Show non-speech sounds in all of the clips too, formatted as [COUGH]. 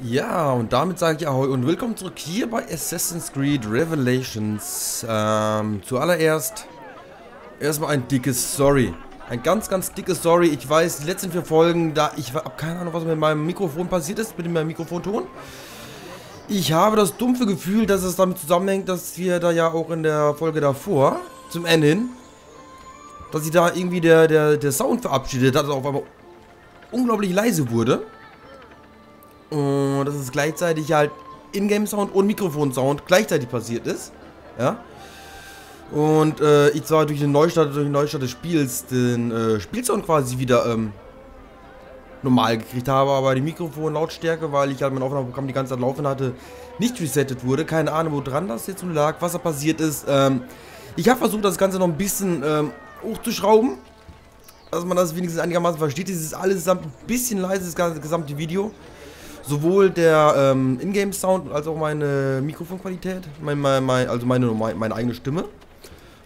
Ja, und damit sage ich Ahoi und willkommen zurück hier bei Assassin's Creed Revelations. Ähm, zuallererst erstmal ein dickes Sorry. Ein ganz, ganz dickes Sorry. Ich weiß, die letzten vier Folgen, da ich habe keine Ahnung, was mit meinem Mikrofon passiert ist, mit meinem Mikrofonton. Ich habe das dumpfe Gefühl, dass es damit zusammenhängt, dass wir da ja auch in der Folge davor, zum Ende hin, dass sich da irgendwie der, der, der Sound verabschiedet hat, auf einmal unglaublich leise wurde. Und dass es gleichzeitig halt Ingame-Sound und Mikrofon-Sound gleichzeitig passiert ist. Ja. Und äh, ich zwar durch den Neustart, durch den Neustart des Spiels den äh, Spielsound quasi wieder ähm, normal gekriegt habe, aber die Mikrofon-Lautstärke, weil ich halt mein Aufnahmeprogramm die ganze Zeit laufen hatte, nicht resettet wurde. Keine Ahnung, woran das jetzt lag, was da passiert ist. Ähm, ich habe versucht, das Ganze noch ein bisschen ähm, hochzuschrauben, dass man das wenigstens einigermaßen versteht. Es ist alles ein bisschen leise, das gesamte Video sowohl der ähm, Ingame-Sound als auch meine Mikrofonqualität, mein, mein, mein, also meine, meine eigene Stimme,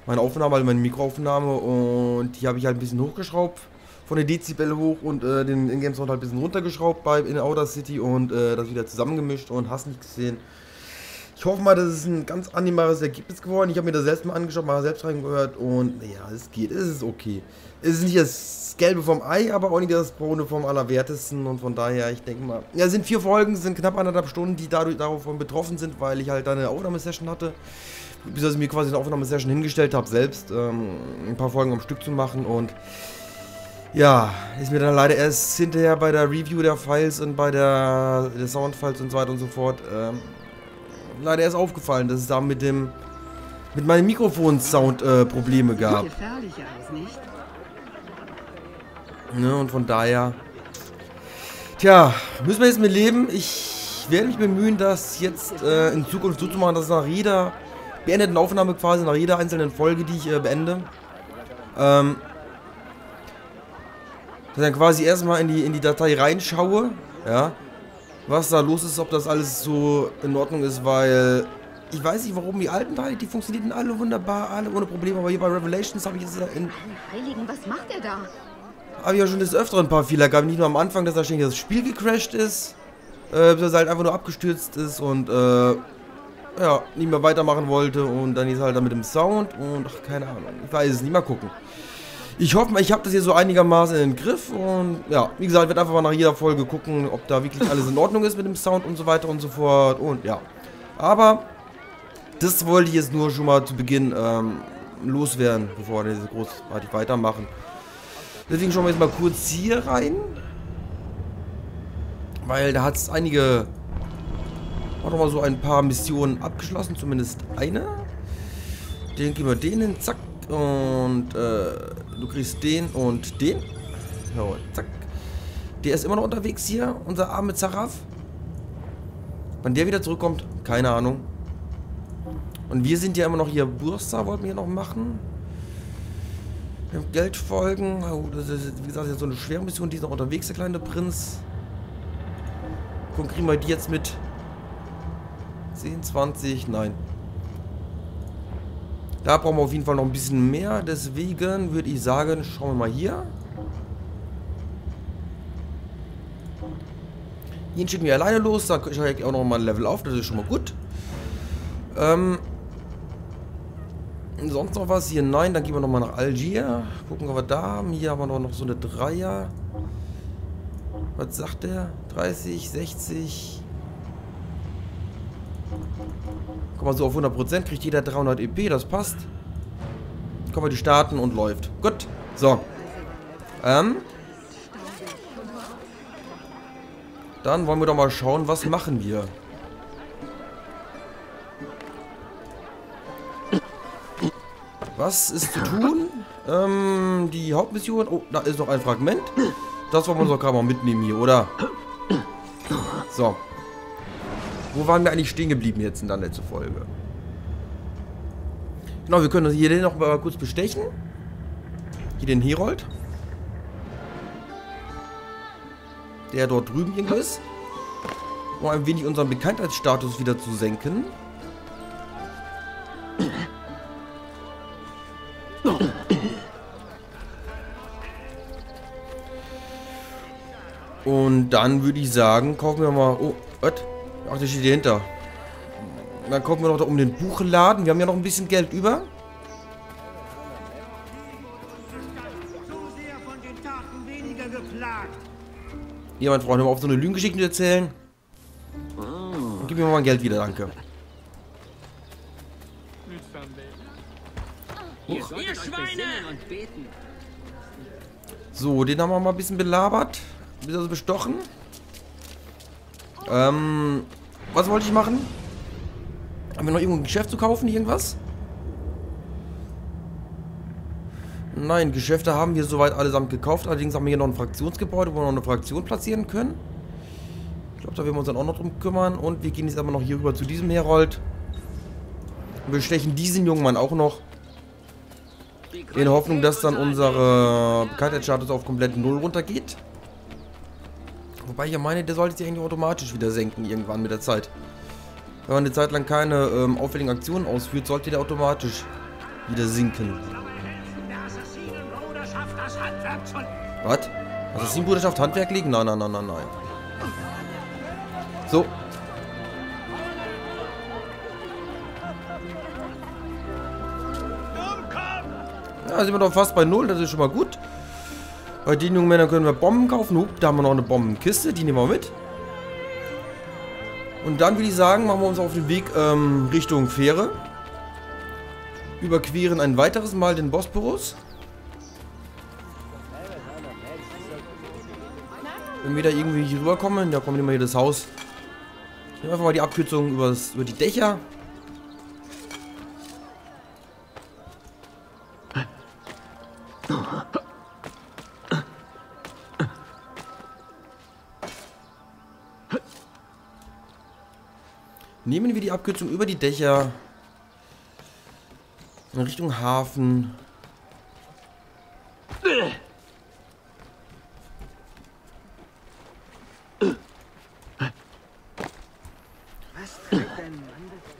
meine Aufnahme, also meine Mikroaufnahme und die habe ich halt ein bisschen hochgeschraubt, von der Dezibel hoch und äh, den Ingame-Sound halt ein bisschen runtergeschraubt bei in Outer City und äh, das wieder zusammengemischt und hast nicht gesehen. Ich hoffe mal, das ist ein ganz annehmbares Ergebnis geworden. Ich habe mir das selbst mal angeschaut, mal selbst reingehört und ja, es geht, es ist okay. Es ist nicht das Gelbe vom Ei, aber auch nicht das Braune vom Allerwertesten und von daher, ich denke mal, ja, sind vier Folgen, sind knapp anderthalb Stunden, die dadurch davon betroffen sind, weil ich halt eine Aufnahmesession hatte. Bis ich mir quasi eine Aufnahmesession hingestellt habe, selbst ähm, ein paar Folgen am Stück zu machen und ja, ist mir dann leider erst hinterher bei der Review der Files und bei der, der Soundfiles und so weiter und so fort ähm, leider erst aufgefallen, dass es da mit dem mit meinem Mikrofon-Sound äh, Probleme gab. Ne, und von daher, tja, müssen wir jetzt mit leben. Ich werde mich bemühen, das jetzt äh, in Zukunft so zu machen, dass nach jeder beendeten Aufnahme quasi, nach jeder einzelnen Folge, die ich äh, beende, ähm, dass ich dann quasi erstmal in die, in die Datei reinschaue, ja, was da los ist, ob das alles so in Ordnung ist, weil ich weiß nicht, warum die alten Teile, die funktionierten alle wunderbar, alle ohne Probleme, aber hier bei Revelations habe ich jetzt in... Heiligen, was macht er da? Habe ich ja schon des Öfteren ein paar Fehler gehabt, nicht nur am Anfang, dass da ständig das Spiel gecrashed ist, äh, dass er halt einfach nur abgestürzt ist und, äh, ja, nicht mehr weitermachen wollte und dann ist halt dann mit dem Sound und, ach, keine Ahnung, ich weiß es nicht, mal gucken. Ich hoffe ich habe das hier so einigermaßen in den Griff und ja, wie gesagt, ich werde einfach mal nach jeder Folge gucken, ob da wirklich alles in Ordnung ist mit dem Sound und so weiter und so fort und ja. Aber das wollte ich jetzt nur schon mal zu Beginn ähm, loswerden, bevor wir großartig weitermachen. Deswegen schauen wir jetzt mal kurz hier rein. Weil da hat es einige, auch mal so ein paar Missionen abgeschlossen, zumindest eine. Den geben wir den hin, zack. Und äh, du kriegst den und den. So, zack. Der ist immer noch unterwegs hier, unser arme Zaraf. Wann der wieder zurückkommt, keine Ahnung. Und wir sind ja immer noch hier. Bursa wollten wir noch machen. Geld folgen. Oh, das ist, wie gesagt, jetzt so eine schwere Mission. Die ist noch unterwegs, der kleine Prinz. Gucken, kriegen wir die jetzt mit 10, 20? Nein. Da brauchen wir auf jeden Fall noch ein bisschen mehr. Deswegen würde ich sagen, schauen wir mal hier. Ihn schicken wir alleine los. Da steige ich auch noch mal ein Level auf. Das ist schon mal gut. Ähm. Sonst noch was? Hier nein. Dann gehen wir noch mal nach Algier. Gucken, was wir da haben. Hier haben wir noch so eine Dreier. Was sagt der? 30, 60. Komm mal so auf 100%, kriegt jeder 300 EP, das passt. Kommen wir die starten und läuft. Gut, so. Ähm. Dann wollen wir doch mal schauen, was machen wir. Was ist zu tun? Ähm, die Hauptmission. Oh, da ist noch ein Fragment. Das wollen wir uns doch gerade mal mitnehmen hier, oder? So. Wo waren wir eigentlich stehen geblieben jetzt in der letzten Folge? Genau, wir können hier den noch mal kurz bestechen. Hier den Herold. Der dort drüben irgendwo ist. Um ein wenig unseren Bekanntheitsstatus wieder zu senken. Und dann würde ich sagen, kaufen wir mal... Oh, was? Ach, der steht hier hinter. Dann kaufen wir noch da um den Buchladen. Wir haben ja noch ein bisschen Geld über. Zuseher von den Taten weniger geplagt. Hier, mein Freund, hör mal auf, so eine Lügengeschichte zu erzählen. Dann gib mir mal mein Geld wieder, danke. Ihr und beten. So, den haben wir mal ein bisschen belabert. Ein bisschen bestochen. Ähm, was wollte ich machen? Haben wir noch irgendwo ein Geschäft zu kaufen? Irgendwas? Nein, Geschäfte haben wir soweit allesamt gekauft. Allerdings haben wir hier noch ein Fraktionsgebäude, wo wir noch eine Fraktion platzieren können. Ich glaube, da werden wir uns dann auch noch drum kümmern. Und wir gehen jetzt aber noch hier rüber zu diesem Herold. Wir stechen diesen jungen Mann auch noch. In Hoffnung, dass dann unsere Bekanntheitsstatus auf komplett Null runtergeht. Wobei ich ja meine, der sollte sich eigentlich automatisch wieder senken irgendwann mit der Zeit. Wenn man eine Zeit lang keine ähm, auffälligen Aktionen ausführt, sollte der automatisch wieder sinken. Was? Assassinenbruderschaft Handwerk liegen? Nein, nein, nein, nein, nein. So. Ja, sind wir doch fast bei Null, das ist schon mal gut. Bei den jungen Männern können wir Bomben kaufen. Hup, da haben wir noch eine Bombenkiste, die nehmen wir mit. Und dann würde ich sagen, machen wir uns auf den Weg ähm, Richtung Fähre. Überqueren ein weiteres Mal den Bosporus. Wenn wir da irgendwie hier rüberkommen, da kommen wir mal hier das Haus. Ich nehme einfach mal die Abkürzung über die Dächer. Nehmen wir die Abkürzung über die Dächer in Richtung Hafen.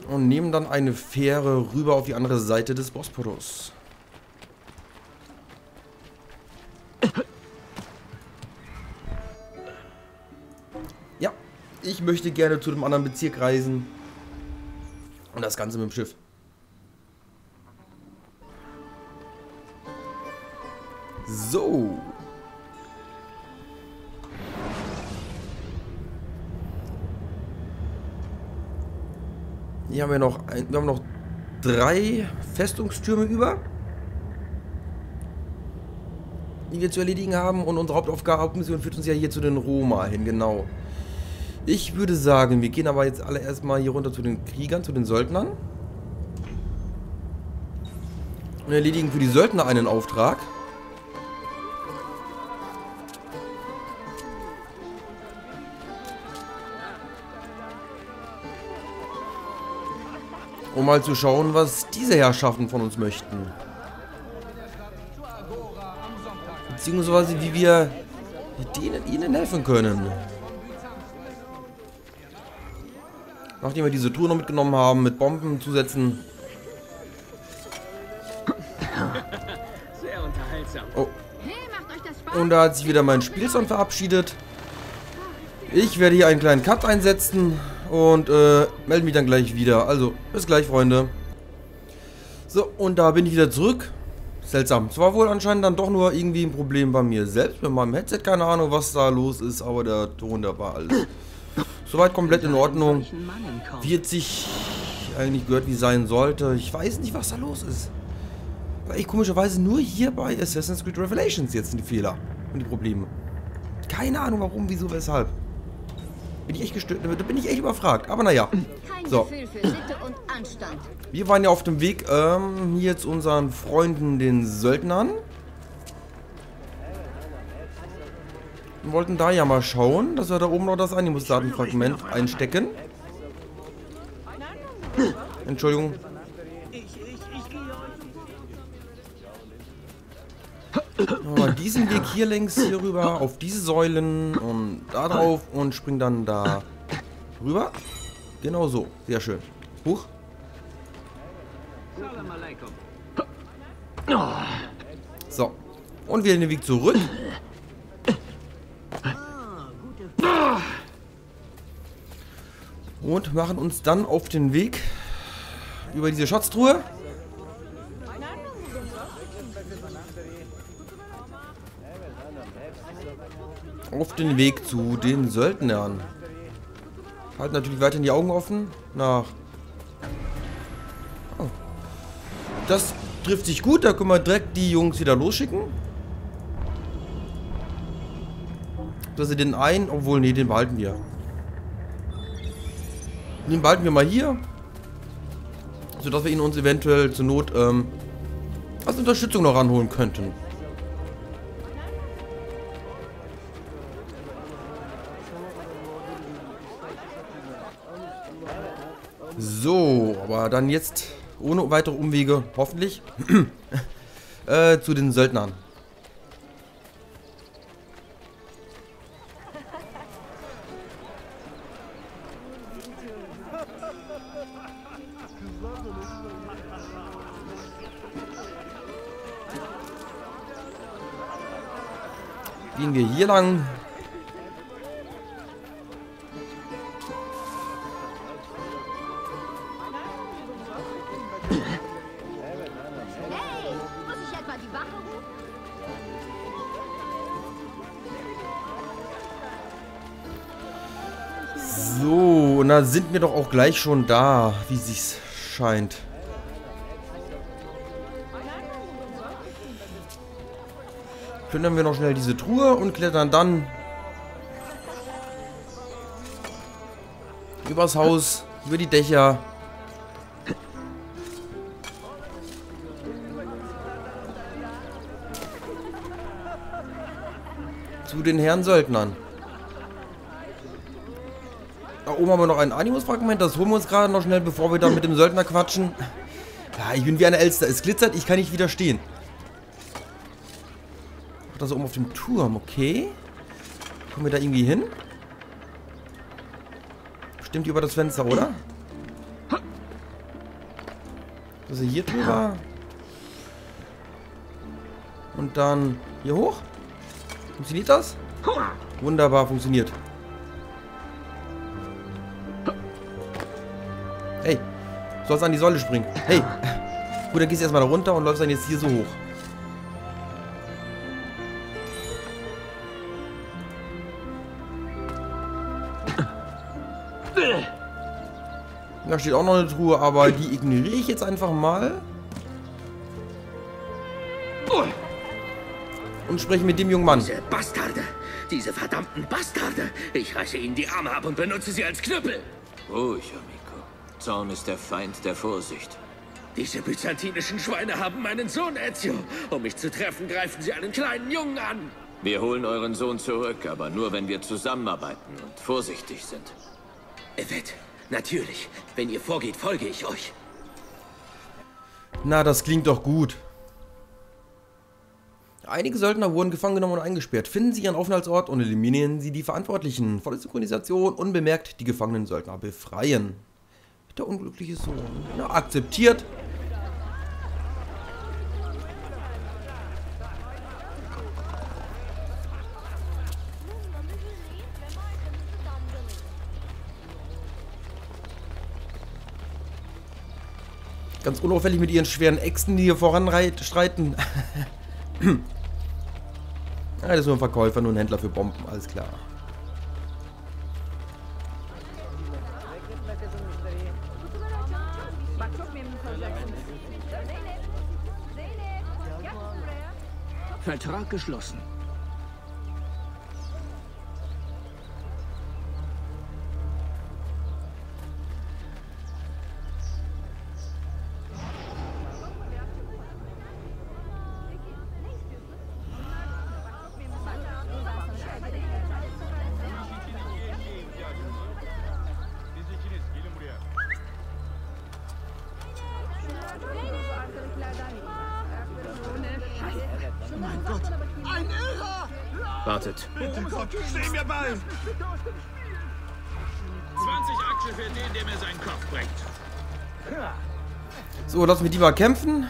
Und nehmen dann eine Fähre rüber auf die andere Seite des Bosporus. Ja, ich möchte gerne zu dem anderen Bezirk reisen. Und das Ganze mit dem Schiff. So. Hier haben wir noch, ein, wir haben noch drei Festungstürme über. Die wir zu erledigen haben. Und unsere Hauptaufgabe, Hauptmission führt uns ja hier zu den Roma hin, genau. Ich würde sagen, wir gehen aber jetzt alle erstmal hier runter zu den Kriegern, zu den Söldnern. Und erledigen für die Söldner einen Auftrag. Um mal zu schauen, was diese Herrschaften von uns möchten. Beziehungsweise wie wir denen, ihnen helfen können. Nachdem wir diese Tour noch mitgenommen haben, mit Bomben zusetzen. Sehr unterhaltsam. Oh, und da hat sich wieder mein Spielson verabschiedet. Ich werde hier einen kleinen Cut einsetzen und äh, melde mich dann gleich wieder. Also, bis gleich, Freunde. So, und da bin ich wieder zurück. Seltsam. Es war wohl anscheinend dann doch nur irgendwie ein Problem bei mir selbst mit meinem Headset. Keine Ahnung, was da los ist, aber der Ton, der war alles soweit komplett in Ordnung. Wird sich eigentlich gehört, wie sein sollte. Ich weiß nicht, was da los ist. Weil ich komischerweise nur hier bei Assassin's Creed Revelations jetzt sind die Fehler und die Probleme. Keine Ahnung warum, wieso, weshalb. Bin ich echt gestört, da bin ich echt überfragt. Aber naja. Kein So. Gefühl für Sitte und Anstand. Wir waren ja auf dem Weg ähm, hier zu unseren Freunden, den Söldnern. Wir wollten da ja mal schauen, dass wir da oben noch das Animus-Datenfragment einstecken. Entschuldigung. Machen wir mal diesen Weg hier längs hier rüber, auf diese Säulen und da drauf und springen dann da rüber. Genau so. Sehr schön. Huch. So. Und wieder den Weg zurück. Und machen uns dann auf den Weg über diese Schatztruhe. Auf den Weg zu den Söldnern. Halten natürlich weiterhin die Augen offen. Nach. Oh. Das trifft sich gut. Da können wir direkt die Jungs wieder losschicken. Dass sie den einen, obwohl, nee, den behalten wir. Den behalten wir mal hier. Sodass wir ihn uns eventuell zur Not ähm, als Unterstützung noch ranholen könnten. So, aber dann jetzt ohne weitere Umwege, hoffentlich, [CLEARS THROAT] äh, zu den Söldnern. Hier lang. So, und da sind wir doch auch gleich schon da, wie sich's scheint. Plündern wir noch schnell diese Truhe und klettern dann übers Haus, über die Dächer. Zu den Herren Söldnern. Da oben haben wir noch ein Animus-Fragment. Das holen wir uns gerade noch schnell, bevor wir dann mit dem Söldner quatschen. Ja, ich bin wie eine Elster. Es glitzert, ich kann nicht widerstehen. Ach, das oben auf dem Turm, okay. Kommen wir da irgendwie hin? Stimmt über das Fenster, oder? Ist hier drüber. Und dann hier hoch. Funktioniert das? Wunderbar, funktioniert. Hey, du sollst an die Säule springen. Hey. [LAUGHS] Gut, dann gehst du erstmal da runter und läufst dann jetzt hier so hoch. Da steht auch noch eine Truhe, aber die ignoriere ich jetzt einfach mal. Und spreche mit dem jungen Mann. Diese Bastarde! Diese verdammten Bastarde! Ich reiße ihnen die Arme ab und benutze sie als Knüppel! Ruhig, Amico. Zorn ist der Feind der Vorsicht. Diese byzantinischen Schweine haben meinen Sohn Ezio. Um mich zu treffen, greifen sie einen kleinen Jungen an. Wir holen euren Sohn zurück, aber nur, wenn wir zusammenarbeiten und vorsichtig sind. Evet, natürlich. Wenn ihr vorgeht, folge ich euch. Na, das klingt doch gut. Einige Söldner wurden gefangen genommen und eingesperrt. Finden Sie Ihren Aufenthaltsort und eliminieren Sie die Verantwortlichen. Volle Synchronisation, unbemerkt die gefangenen Söldner befreien. Der unglückliche Sohn. Na, akzeptiert. Ganz unauffällig mit ihren schweren Äxten, die hier voranstreiten. ja, [CLEARS THROAT] das ist nur ein Verkäufer, nur ein Händler für Bomben, alles klar. Vertrag geschlossen. Wartet. Steh mir bei! 20 Aktie für den, der mir seinen Kopf bringt. So, lass mich die mal kämpfen.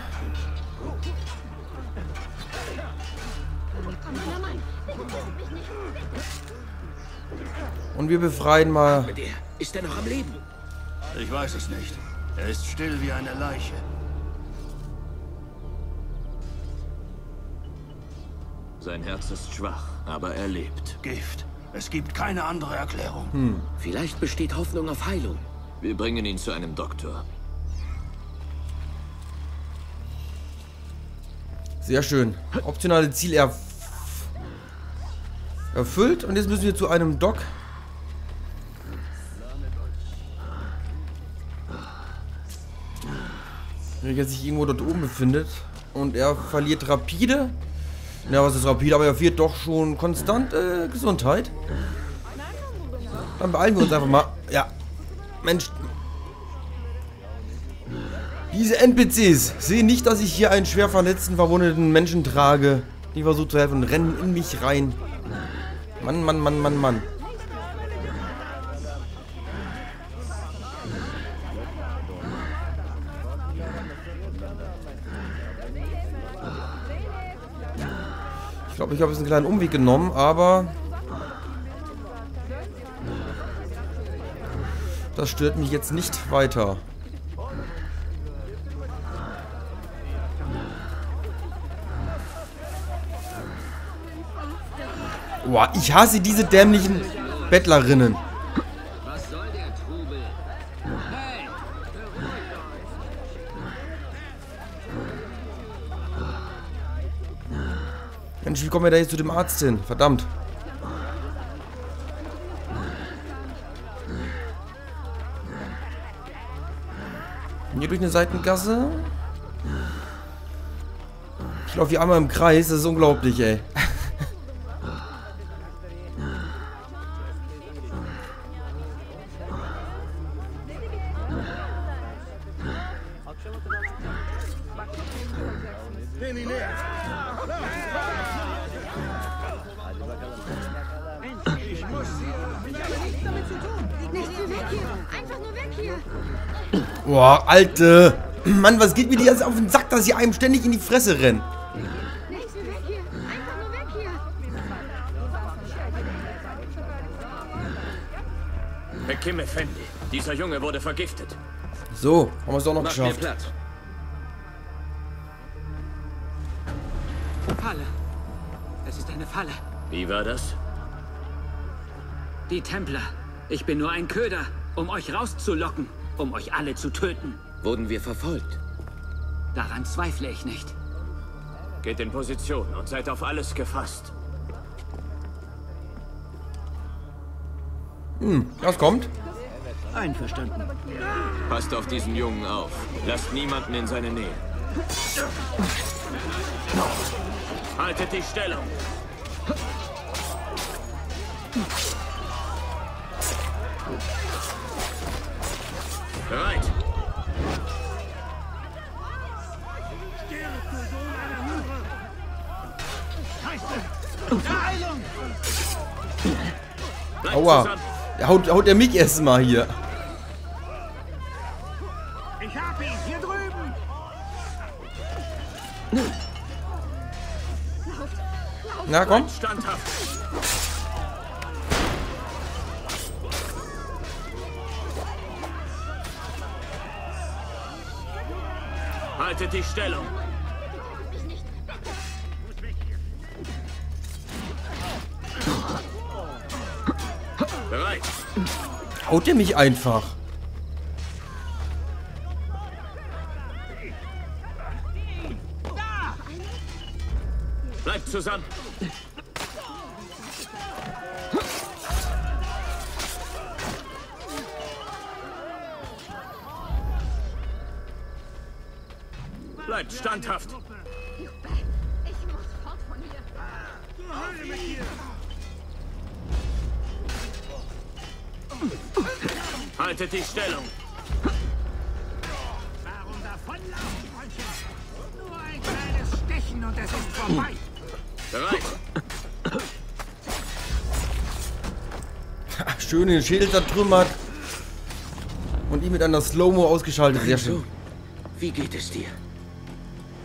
Und wir befreien mal... Ist er noch am Leben? Ich weiß es nicht. Er ist still wie eine Leiche. Sein Herz ist schwach, aber er lebt. Gift. Es gibt keine andere Erklärung. Vielleicht besteht Hoffnung auf Heilung. Wir bringen ihn zu einem Doktor. Sehr schön. Optionale Ziel erf erfüllt. Und jetzt müssen wir zu einem Doc. Welcher sich irgendwo dort oben befindet. Und er verliert rapide. Ja, was ist rapide? Aber er verliert doch schon konstant äh, Gesundheit. Dann beeilen wir uns einfach mal. Ja. Mensch. Diese NPCs sehen nicht, dass ich hier einen schwer verletzten, verwundeten Menschen trage. Die versucht zu helfen und rennen in mich rein. Mann, Mann, Mann, Mann, Mann. Glaube, ich habe jetzt einen kleinen Umweg genommen, aber... Das stört mich jetzt nicht weiter. Boah, ich hasse diese dämlichen Bettlerinnen. Mensch, wie kommen wir da jetzt zu dem Arzt hin? Verdammt. Hier durch eine Seitengasse. Ich laufe hier einmal im Kreis, das ist unglaublich, ey. Alte. Mann, was geht mir die jetzt auf den Sack, dass sie einem ständig in die Fresse rennen? Nicht mehr weg hier. Einfach nur weg hier. Hakim Effendi. Dieser Junge wurde vergiftet. So, haben wir es doch noch Mach mir geschafft. Platz. Falle. Es ist eine Falle. Wie war das? Die Templer. Ich bin nur ein Köder, um euch rauszulocken, um euch alle zu töten. Wurden wir verfolgt? Daran zweifle ich nicht. Geht in Position und seid auf alles gefasst. Was kommt? Einverstanden. Passt auf diesen Jungen auf. Lasst niemanden in seine Nähe. Haltet die Stellung. Bereit. Bleibt Aua. haut, haut der mich erstmal hier. Ich hab ihn hier drüben. Na komm. Standhaft. Haltet die Stellung. Bereit. Haut der mich einfach. Bleibt zusammen. Schön den Schädel zertrümmert. Und ihn mit einer Slow-Mo ausgeschaltet. Sehr schön. So, wie geht es dir?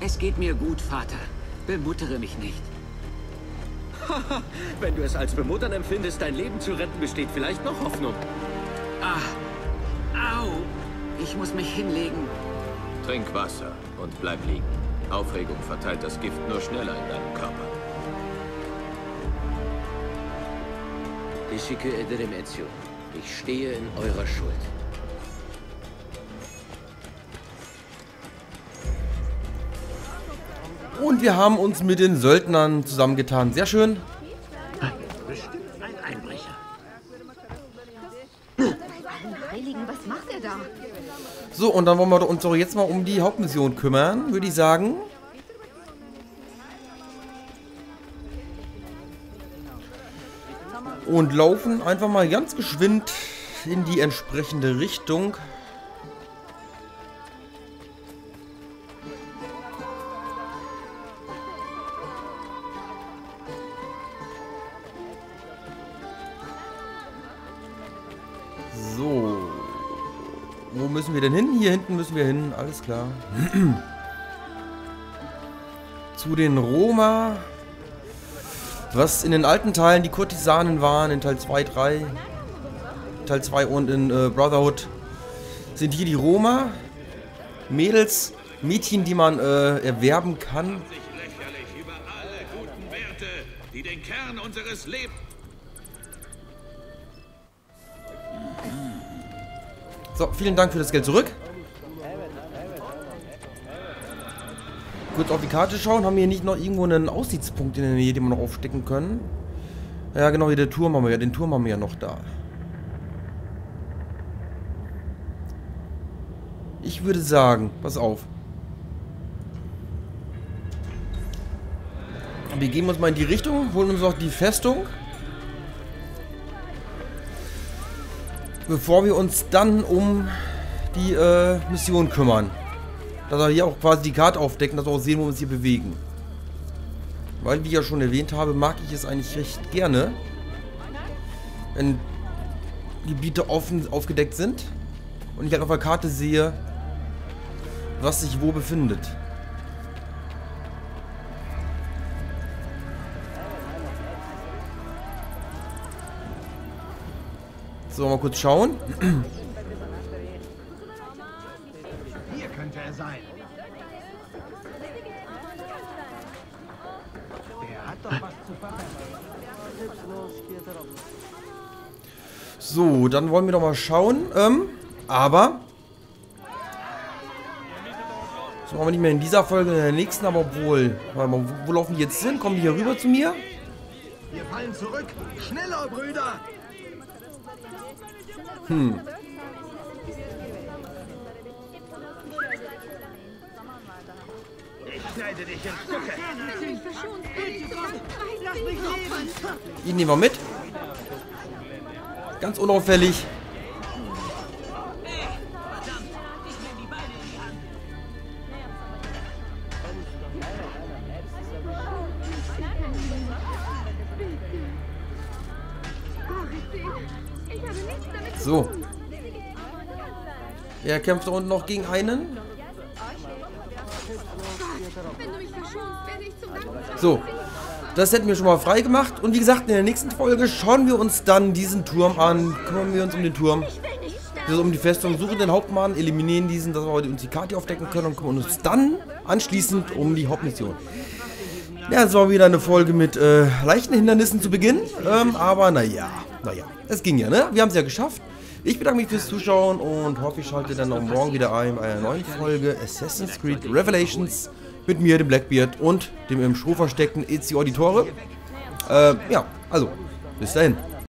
Es geht mir gut, Vater. Bemuttere mich nicht. [LAUGHS] Wenn du es als bemuttern empfindest, dein Leben zu retten, besteht vielleicht noch Hoffnung. Ah. Au. Ich muss mich hinlegen. Trink Wasser und bleib liegen. Aufregung verteilt das Gift nur schneller in deinem Körper. Teşekkür ederim Ezio. Ich stehe in eurer Schuld. Und wir haben uns mit den Söldnern zusammengetan. Sehr schön. Bestimmt ein Einbrecher. Heiligen, was macht er da? So, und dann wollen wir uns doch jetzt mal um die Hauptmission kümmern, würde ich sagen. Und laufen einfach mal ganz geschwind in die entsprechende Richtung. So. Wo müssen wir denn hin? Hier hinten müssen wir hin, alles klar. [CLEARS THROAT] Zu den Roma. Was in den alten Teilen die Kurtisanen waren, in Teil 2, 3, Teil 2 und in äh, Brotherhood, sind hier die Roma. Mädels, Mädchen, die man äh, erwerben kann. So, vielen Dank für das Geld zurück. Kurz auf die Karte schauen. Haben wir hier nicht noch irgendwo einen Aussichtspunkt in der Nähe, den wir noch aufstecken können? Ja, genau, hier der Turm haben wir ja. Den Turm haben wir ja noch da. Ich würde sagen, pass auf. Wir gehen uns mal in die Richtung, holen uns noch die Festung. bevor wir uns dann um die äh, Mission kümmern. Dass wir hier auch quasi die Karte aufdecken, dass wir auch sehen, wo wir uns hier bewegen. Weil, wie ich ja schon erwähnt habe, mag ich es eigentlich recht gerne, wenn Gebiete offen aufgedeckt sind und ich halt auf der Karte sehe, was sich wo befindet. So, mal kurz schauen. So, dann wollen wir doch mal schauen. Ähm, aber... So, machen wir nicht mehr in dieser Folge, in der nächsten, aber obwohl... Warte mal, wo, wo laufen die jetzt hin? Kommen die hier rüber zu mir? Wir fallen zurück. Schneller, Brüder. Hm. Schneide dich in Stücke. Ihn nehmen wir mit. Ganz unauffällig. So. Er kämpft unten noch gegen einen. So. Das hätten wir schon mal frei gemacht. Und wie gesagt, in der nächsten Folge schauen wir uns dann diesen Turm an. Kümmern wir uns um den Turm. Also um die Festung. Suchen den Hauptmann, eliminieren diesen, dass wir uns die Karte aufdecken können und kümmern uns dann anschließend um die Hauptmission. Ja, es war wieder eine Folge mit äh, leichten Hindernissen zu Beginn. Ähm, aber naja, naja. Es ging ja, ne? Wir haben es ja geschafft. Ich bedanke mich fürs Zuschauen und hoffe, ich schalte dann auch morgen wieder ein bei einer neuen Folge Assassin's Creed Revelations mit mir, dem Blackbeard und dem im Schuh versteckten Ezio Auditore. Äh, ja, also, bis dahin.